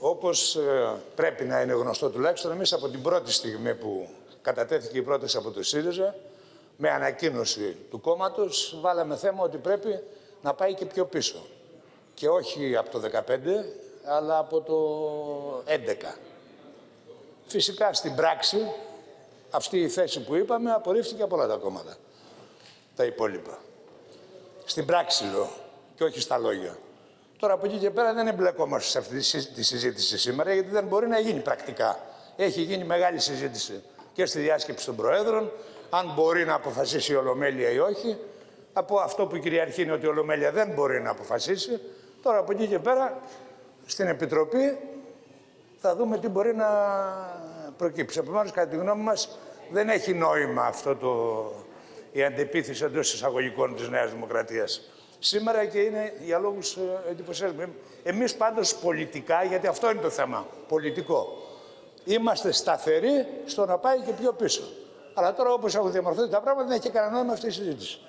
όπως ε, πρέπει να είναι γνωστό τουλάχιστον, εμείς από την πρώτη στιγμή που κατατέθηκε η πρόταση από το ΣΥΡΙΖΑ, με ανακοίνωση του κόμματος, βάλαμε θέμα ότι πρέπει να πάει και πιο πίσω. Και όχι από το 2015, αλλά από το 2011. Φυσικά στην πράξη, αυτή η θέση που είπαμε απορρίφθηκε από όλα τα κόμματα. Τα υπόλοιπα. Στην πράξη λέω και όχι στα λόγια. Τώρα από εκεί και πέρα δεν εμπλεκόμαστε σε αυτή τη συζήτηση σήμερα, γιατί δεν μπορεί να γίνει πρακτικά. Έχει γίνει μεγάλη συζήτηση και στη διάσκεψη των Προέδρων, αν μπορεί να αποφασίσει η Ολομέλεια ή όχι. Από αυτό που κυριαρχεί είναι ότι η Ολομέλεια δεν μπορεί να αποφασίσει. Τώρα από εκεί και πέρα στην Επιτροπή θα δούμε τι μπορεί να προκύψει. Επομένως, κατά τη γνώμη μας, δεν έχει νόημα αυτό το, η αντεπίθεση εντός εισαγωγικών της Νέας Δημοκρατίας. Σήμερα και είναι για λόγους εντυπωσιασμού. Εμείς πάντως πολιτικά, γιατί αυτό είναι το θέμα, πολιτικό, είμαστε σταθεροί στο να πάει και πιο πίσω. Αλλά τώρα, όπως έχουν διαμορφωθεί τα πράγματα, δεν έχει κανένα νόημα αυτή η συζήτηση.